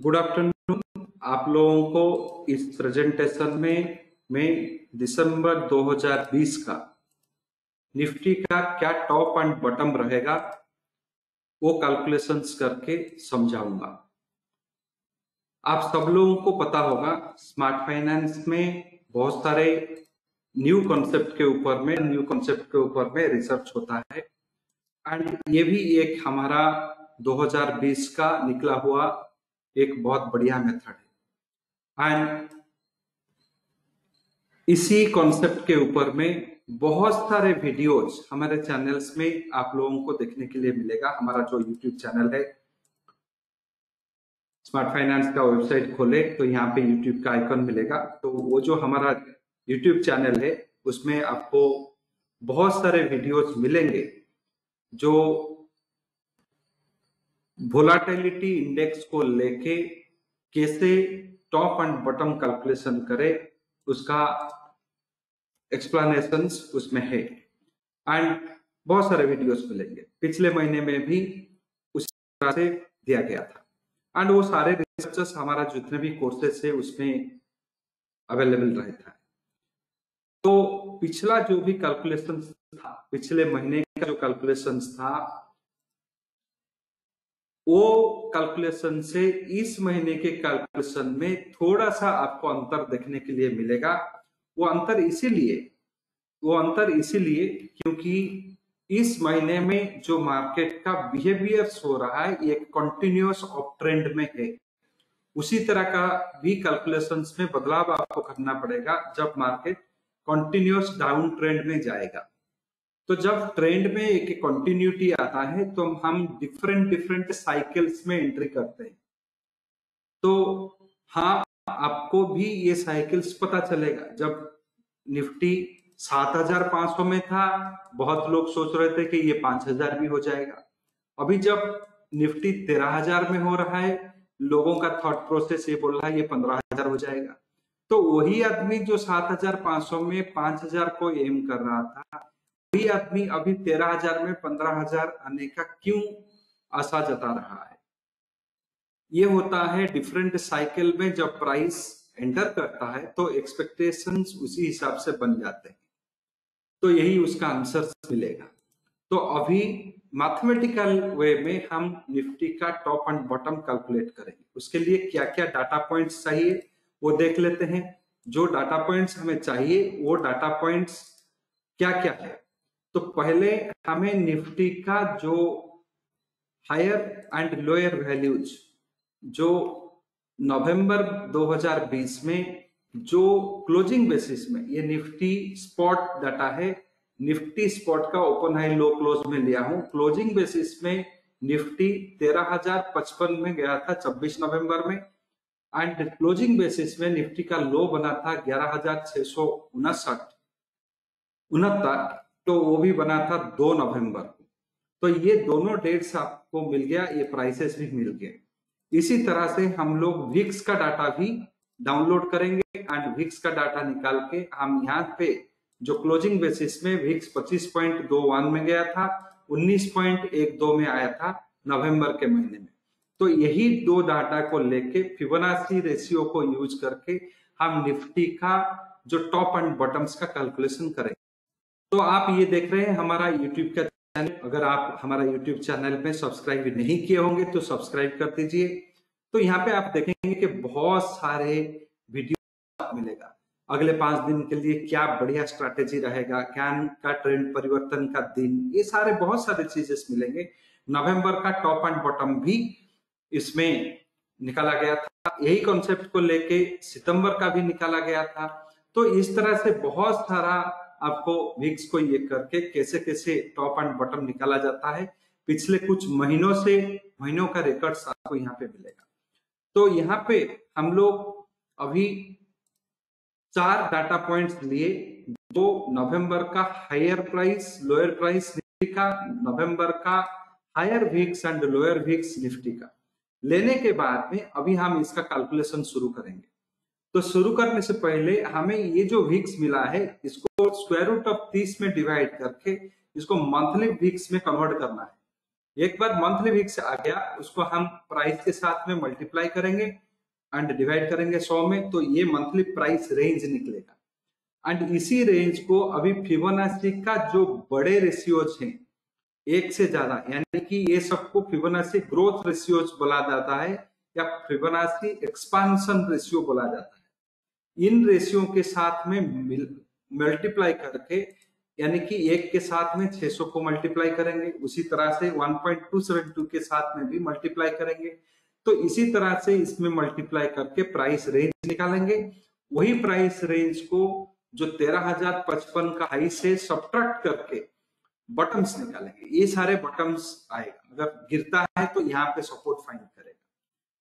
Good afternoon आप लोगों को इस प्रेजेंटेशन में, मैं दिसंबर 2020 का निफ्टी का क्या टॉप एंड बॉटम रहेगा, वो कैलकुलेशंस करके समझाऊँगा। आप सब लोगों को पता होगा स्मार्ट फाइनेंस में बहुत सारे न्यू कॉन्सेप्ट के ऊपर में न्यू कॉन्सेप्ट के ऊपर में रिसर्च होता है। एंड ये भी एक हमारा 2020 का निकला हुआ एक बहुत बढ़िया मेथड है। एंड इसी कॉन्सेप्ट के ऊपर में बहुत सारे वीडियोज़ हमारे चैनल्स में आप लोगों को देखने के लिए मिलेगा। हमारा जो यूट्यूब चैनल है स्मार्ट फाइनेंस का वेबसाइट खोले तो यहाँ पे यूट्यूब का आइकन मिलेगा। तो वो जो हमारा यूट्यूब चैनल है, उसमें आपको बहुत सारे वीडियोज़ मिलेंगे जो वोलाटिलिटी इंडेक्स को लेके कैसे टॉप एंड बॉटम कैलकुलेशन करे, उसका एक्सप्लेनेशन उसमें है। एंड बहुत सारे वीडियोस मिलेंगे। पिछले महीने में भी उसी तरह से दिया गया था। एंड वो सारे रिसर्चर्स हमारा जितने भी कोर्सेस है, उसमें अवेलेबल रहता है। तो पिछला जो भी कैलकुलेशन था, पिछले महीने का जो कैलकुलेशन था वो कैलकुलेशन से इस महीने के कैलकुलेशन में थोड़ा सा आपको अंतर देखने के लिए मिलेगा। वो अंतर इसीलिए, वो अंतर इसीलिए क्योंकि इस महीने में जो मार्केट का बिहेवियर हो रहा है, ये कंटिन्यूस ऑफ़ ट्रेंड में है। उसी तरह का भी कैलकुलेशन में बदलाव आपको करना पड़ेगा जब मार्केट कंटिन्यूस डाउन ट्रेंड में जाएगा। तो जब ट्रेंड में एक कंटिन्यूटी आता है तो हम डिफरेंट डिफरेंट साइकिल्स में एंट्री करते हैं। तो हाँ आपको भी ये साइकिल्स पता चलेगा। जब निफ्टी 7500 में था, बहुत लोग सोच रहे थे कि ये 5000 भी हो जाएगा। अभी जब निफ्टी 13000 में हो रहा है, लोगों का थॉट प्रोसेस ये बोल रहा है, ये 15000 हो जाएगा। तो वही आदमी जो 7500 में 5000 को एम कर रहा था वही आदमी अभी तेरह हज़ार में पंद्रह हज़ार आने का क्यों आशा जता रहा है? ये होता है डिफरेंट साइकिल में जब प्राइस एंटर करता है तो एक्सपेक्टेशंस उसी हिसाब से बन जाते हैं। तो यही उसका आंसर मिलेगा। तो अभी मैथमेटिकल वे में हम निफ्टी का टॉप एंड बॉटम कैलकुलेट करेंगे। उसके लिए क्या क्या डाटा पॉइंट्स चाहिए, वो देख लेते हैं। जो डाटा पॉइंट्स हमें चाहिए, वो डाटा पॉइंट्स क्या क्या है? तो पहले हमें निफ्टी का जो हायर एंड लोअर वैल्यूज़ जो नवंबर 2020 में, जो क्लोजिंग बेसिस में, ये निफ्टी स्पॉट डाटा है। निफ्टी स्पॉट का ओपन हाई लो क्लोज में लिया हूँ। क्लोजिंग बेसिस में निफ्टी तेरह हज़ार पचपन में गया था 26 नवंबर में एंड क्लोजिंग बेसिस में निफ्टी का लो बना था ग्यारह हज़ार छह सौ उनसठ। उनहत्तर तो वो भी बना था दो नवंबर को। तो ये दोनों डेट्स आपको मिल गया, ये प्राइसेस भी मिल गए। इसी तरह से हम लोग विक्स का डाटा भी डाउनलोड करेंगे एंड विक्स का डाटा निकाल के हम यहाँ पे जो क्लोजिंग बेसिस में विक्स 25.21 में गया था 19.12 में आया था नवंबर के महीने में। तो यही दो डाटा को लेके फिबोनाची रेशियो को यूज़ करके हम निफ्टी का जो टॉप एंड बॉटम्स का कैलकुलेशन करेंगे। तो आप ये देख रहे हैं हमारा यूट्यूब का चैनल अगर आप हमारा यूट्यूब चैनल में सब्सक्राइब नहीं किए होंगे तो सब्सक्राइब कर दीजिए। तो यहाँ पे आप देखेंगे कि बहुत सारे वीडियो मिलेगा। अगले पाँच दिन के लिए क्या बढ़िया स्ट्रैटेजी रहेगा, क्या का ट्रेंड परिवर्तन का दिन, ये सारे बहुत सारे चीजेस मिलेंगे। नवंबर का टॉप एंड बॉटम भी इसमें निकाला गया था। यही कॉन्सेप्ट को लेके सितंबर का भी निकाला गया था। तो इस तरह से बहुत सारा आपको विक्स को ये करके कैसे कैसे टॉप एंड बॉटम निकाला जाता है। पिछले कुछ महीनों से, महीनों का रिकॉर्ड्स आपको यहाँ पे मिलेगा। तो यहाँ पे हम लोग अभी चार डाटा पॉइंट्स लिए। दो नवंबर का higher price lower price Nifty का, नवंबर का higher wicks and lower wicks Nifty का। लेने के बाद में अभी हम इसका कैलकुलेशन शुरू करेंगे। तो शुरू करने से पहले हमें ये जो वीक्स मिला है, इसको स्क्वायर रूट ऑफ़ तीस में डिवाइड करके इसको मंथली वीक्स में कन्वर्ट करना है। एक बार मंथली वीक्स आ गया, उसको हम प्राइस के साथ में मल्टीप्लाई करेंगे एंड डिवाइड करेंगे सौ में तो ये मंथली प्राइस रेंज निकलेगा। एंड इसी रेंज को अभी फिबोनाची का जो बड़े रेशियोज हैं, एक से ज़्यादा, यानी कि ये सबको फिबोनाची ग्रोथ रेशियोज बोला जाता है या फिबोनाची एक्सपांशन रेशियो बोला जाता है। इन रेशियो के साथ में मल्टीप्लाई करके, यानी कि एक के साथ में 600 को मल्टीप्लाई करेंगे, उसी तरह से 1.272 के साथ में भी मल्टीप्लाई करेंगे। तो इसी तरह से इसमें मल्टीप्लाई करके प्राइस रेंज निकालेंगे। वही प्राइस रेंज को जो तेरह हज़ार पचपन का हाई से सब्ट्रैक्ट करके बटम्स निकालेंगे। ये सारे बटम्स आएगा अगर गिरता है तो यहाँ पे सपोर्ट फाइंड करेगा।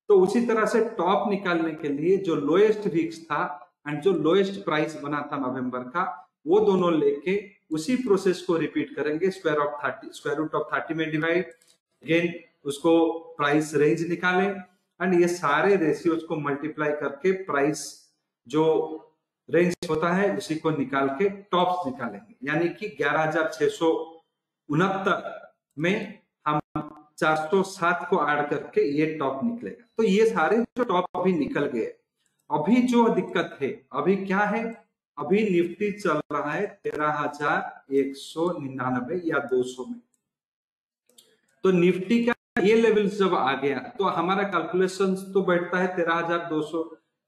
तो उसी तरह से टॉप निकालने के लिए जो लोएस्ट रिक्स था एंड जो लोएस्ट प्राइस बना था नवंबर का, वो दोनों लेके उसी प्रोसेस को रिपीट करेंगे square of thirty square root of thirty में डिवाइड अगेन उसको प्राइस रेंज निकालें। एंड ये सारे रेशियोज को मल्टीप्लाई करके प्राइस जो रेंज होता है, उसी को निकाल के टॉप्स निकालेंगे। यानी कि ग्यारह में हम 407 को ऐड करके ये टॉप निकलेगा। तो ये सारे जो टॉप अभी निकल गए अभी जो दिक्कत है, अभी क्या है? अभी निफ्टी चल रहा है तेरह हज़ार एक सौ निन्यानबे या दो सौ में। तो निफ्टी का ये लेवल जब आ गया तो हमारा कैलकुलेशन तो बैठता है तेरह हज़ार दो सौ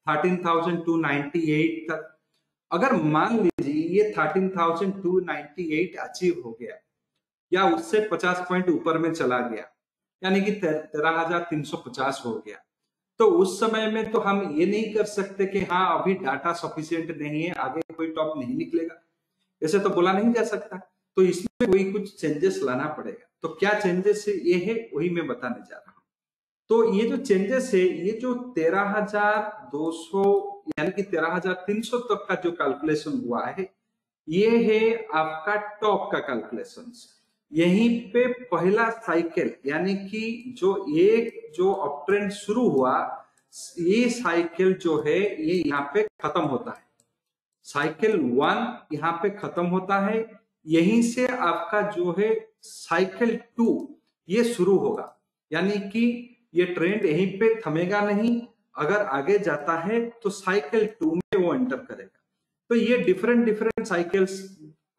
thirteen thousand two ninety eight तक। अगर मान लीजिए ये thirteen thousand two ninety eight achieve हो गया, या उससे पचास पॉइंट ऊपर में चला गया, यानी कि तेरह हज़ार तीन सौ पचास हो गया तो उस समय में तो हम ये नहीं कर सकते कि हाँ अभी डाटा सफिशियंट नहीं है, आगे कोई टॉप नहीं निकलेगा। ऐसे तो बोला नहीं जा सकता। तो इसमें कोई कुछ चेंजेस लाना पड़ेगा। तो क्या चेंजेस ये है, वही मैं बताने जा रहा हूँ। तो ये जो चेंजेस है, ये जो तेरह हज़ार दो सौ, यानी कि तेरह हज़ार तीन सौ तक का जो कैलकुलेशन हुआ है, ये है आपका टॉप का कैलकुलेशन यहीं पे पहला साइकिल, यानी कि जो एक, जो अपट्रेंड शुरू हुआ, ये साइकिल जो है, ये यहाँ पे खत्म होता है। साइकिल वन यहाँ पे खत्म होता है। यहीं से आपका जो है साइकिल टू, ये शुरू होगा। यानी कि ये ट्रेंड यहीं पे थमेगा नहीं। अगर आगे जाता है तो साइकिल टू में वो एंटर करेगा। तो ये डिफरेंट डिफरेंट साइकिल्स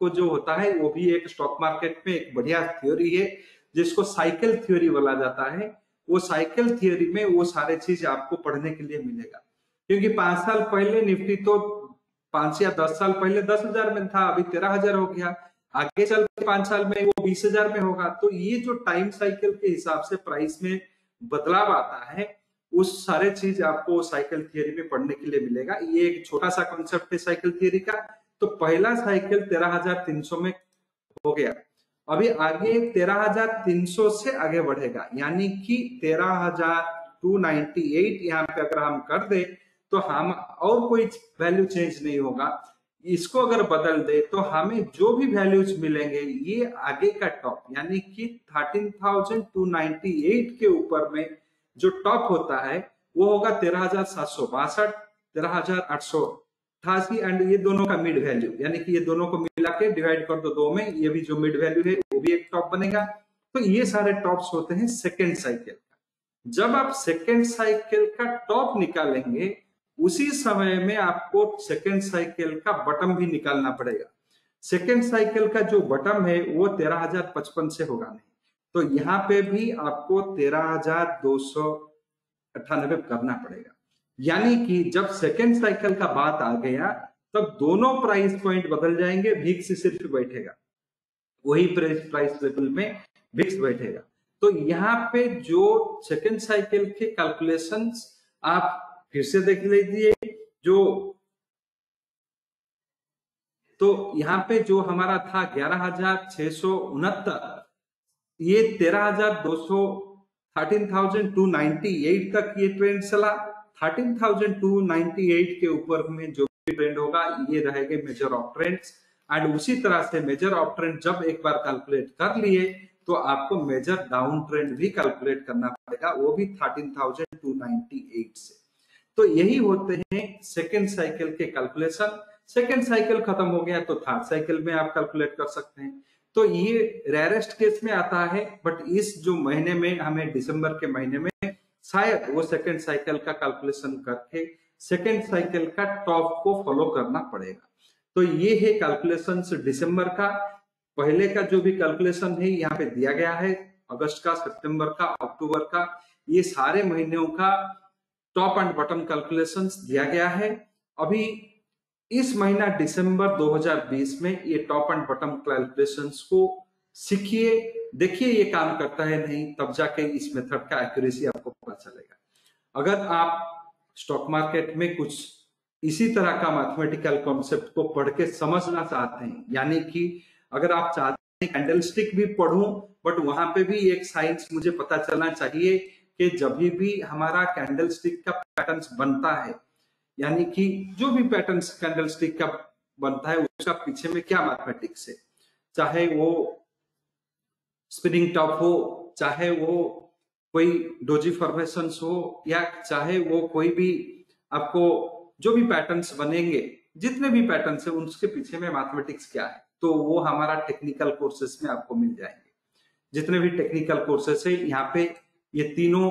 को जो होता है, वो भी एक स्टॉक मार्केट में एक बढ़िया थ्योरी है, जिसको साइकिल थ्योरी बोला जाता है। वो साइकिल थ्योरी में वो सारे चीज़ आपको पढ़ने के लिए मिलेगा। क्योंकि पाँच साल पहले निफ्टी तो पाँच या दस साल पहले दस हज़ार में था, अभी तेरह हज़ार हो गया। आगे चल के पाँच साल में वो बीस हज़ार में होगा। तो ये जो टाइम साइकिल के हिसाब से प्राइस में बदलाव आता है, उस सारे चीज़ आपको साइकिल थियरी में पढ़ने के लिए मिलेगा। ये एक छोटा सा कॉन्सेप्ट है साइकिल थियरी का। तो पहला साइकिल तेरह हज़ार तीन सौ में हो गया। अभी आगे तेरह हज़ार तीन सौ से आगे बढ़ेगा। यानी कि तेरह हज़ार टू नाइनटी एट यहाँ पे अगर हम कर दे तो हम और कोई वैल्यू चेंज नहीं होगा। इसको अगर बदल दे तो हमें जो भी वैल्यूज़ मिलेंगे, ये आगे का टॉप यानी कि thirteen thousand two ninety eight के ऊपर में जो टॉप होता है, वो होगा तेरह हज़ार सात सौ बासठ, तेरह हज़ार आठ सौ। अठासी एंड ये दोनों का मिड वैल्यू यानी कि ये दोनों को मिला के डिवाइड कर दो दो में, ये भी जो मिड वैल्यू है, वो भी एक टॉप बनेगा। तो ये सारे टॉप्स होते हैं सेकेंड साइकिल का। जब आप सेकेंड साइकिल का टॉप निकालेंगे, उसी समय में आपको सेकेंड साइकिल का बटम भी निकालना पड़ेगा। सेकेंड साइकिल का जो बटम है, वो तेरह हज़ार पचपन से होगा नहीं। तो यहाँ पे भी आपको तेरह हज़ार दो सौ अट्ठानबे करना पड़ेगा। यानी कि जब सेकेंड साइकिल का बात आ गया, तब दोनों प्राइस पॉइंट बदल जाएँगे भिक्स सिर्फ़ बैठेगा। वही प्राइस लेवल में भिक्स बैठेगा। तो यहाँ पे जो सेकेंड साइकिल के कैलकुलेशन आप फिर से देख लीजिए, जो तो यहाँ पे जो हमारा था ग्यारह हज़ार छह सौ उनहत्तर, ये तेरह हज़ार दो सौ thirteen thousand two ninety eight तक ये ट्रेंड चला। 13,298 के ऊपर में जो भी ट्रेंड होगा ये रहेंगे मेजर ऑफ़ ट्रेंड्स एंड उसी तरह से मेजर ऑफ़ ट्रेंड जब एक बार कैलकुलेट कर लिए तो आपको मेजर डाउन ट्रेंड भी कैलकुलेट करना पड़ेगा वो भी 13,298 से. तो यही होते हैं सेकेंड साइकिल के कैलकुलेशन सेकेंड साइकिल खत्म हो गया तो थर्ड साइकिल में आप कैलकुलेट कर सकते हैं. तो ये रेयरेस्ट केस में आता है बट इस जो महीने में हमें दिसंबर के महीने में शायद वो सेकेंड साइकिल का कैलकुलेशन करके सेकेंड साइकिल का टॉप को फॉलो करना पड़ेगा। तो ये है कैलकुलेशन दिसंबर का। पहले का जो भी कैलकुलेशन है, यहाँ पे दिया गया है, अगस्त का सितंबर का अक्टूबर का, ये सारे महीनों का टॉप एंड बॉटम कैलकुलेशन दिया गया है। अभी इस महीना दिसंबर 2020 में ये टॉप एंड बॉटम कैलकुलेशंस को सीखिए, देखिए ये काम करता है नहीं, तब जाके इस मेथड का एक्यूरेसी आपको चलेगा। अगर आप स्टॉक मार्केट में कुछ इसी तरह का मैथमेटिकल कॉन्सेप्ट को पढ़ के समझना चाहते हैं, यानी कि अगर आप चाहते हैं कैंडलस्टिक भी पढ़ूं बट वहाँ पे भी एक साइंस मुझे पता चलना चाहिए कि जब भी हमारा कैंडलस्टिक का पैटर्न बनता है, यानी कि जो भी पैटर्न कैंडल स्टिक का बनता है, उसका पीछे में क्या मैथमेटिक्स है? चाहे वो स्पिनिंग टॉप हो, चाहे वो कोई डोजी फॉर्मेशन हो या चाहे वो कोई भी आपको जो भी पैटर्न्स बनेंगे, जितने भी पैटर्न्स है, उसके पीछे में मैथमेटिक्स क्या है तो वो हमारा टेक्निकल कोर्सेस में आपको मिल जाएँगे। जितने भी टेक्निकल कोर्सेस है, यहाँ पे ये तीनों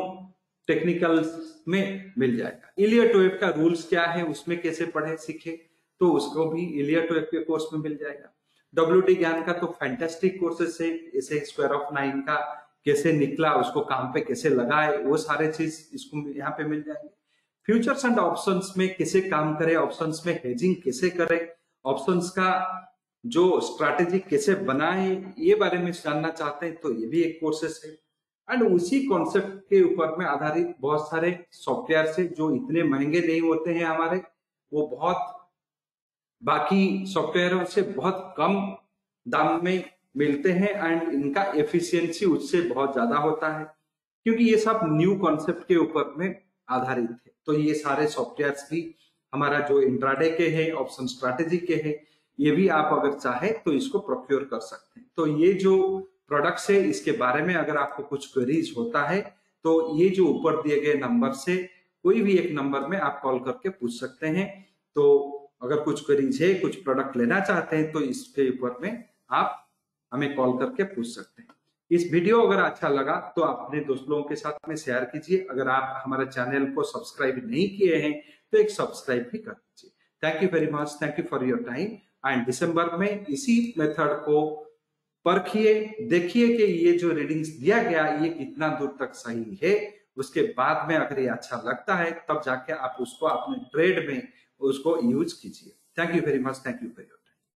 टेक्निकल में मिल जाएगा। इलियट वेब का रूल्स क्या है, उसमें कैसे पढ़े, सीखे तो उसको भी इलियट वेब के कोर्स में मिल जाएगा। डब्ल्यू ज्ञान का तो फैंटेस्टिक कोर्सेस है जैसे स्क्वायर ऑफ़ नाइन का कैसे निकला, उसको काम पे कैसे लगाए, वो सारे चीज़ इसको यहाँ पे मिल जाएँगे। फ्यूचर्स एंड ऑप्शंस में कैसे काम करे ऑप्शंस में हेजिंग कैसे करे ऑप्शंस का जो स्ट्रैटेजी कैसे बनाए, ये बारे में जानना चाहते हैं तो ये भी एक कोर्सेस है। एंड उसी कॉन्सेप्ट के ऊपर में आधारित बहुत सारे सॉफ्टवेयर से जो इतने महँगे नहीं होते हैं हमारे, वो बहुत बाकी सॉफ्टवेयरों से बहुत कम दाम में मिलते हैं एंड इनका एफिशिएंसी उससे बहुत ज़्यादा होता है, क्योंकि ये सब न्यू कॉन्सेप्ट के ऊपर में आधारित है। तो ये सारे सॉफ्टवेयर भी हमारा जो इंट्राडे के है ऑप्शन स्ट्रैटेजी के है, ये भी आप अगर चाहे तो इसको प्रोक्योर कर सकते हैं। तो ये जो प्रोडक्ट्स है, इसके बारे में अगर आपको कुछ क्वेरीज होता है तो ये जो ऊपर दिए गए नंबर से कोई भी एक नंबर में आप कॉल करके पूछ सकते हैं। तो अगर कुछ क्वेरीज है, कुछ प्रोडक्ट लेना चाहते हैं तो इसके ऊपर में आप हमें कॉल करके पूछ सकते हैं। इस वीडियो अगर अच्छा लगा तो अपने दोस्त लोगों के साथ में शेयर कीजिए। अगर आप हमारे चैनल को सब्सक्राइब नहीं किए हैं तो एक सब्सक्राइब भी कर दीजिए। Thank you very much thank you for your time and दिसंबर में इसी मेथड को परखिए, देखिए कि ये जो रीडिंग्स दिया गया, ये कितना दूर तक सही है। उसके बाद में अगर ये अच्छा लगता है, तब जाके आप उसको अपने ट्रेड में उसको यूज़ कीजिए। Thank you very much thank you very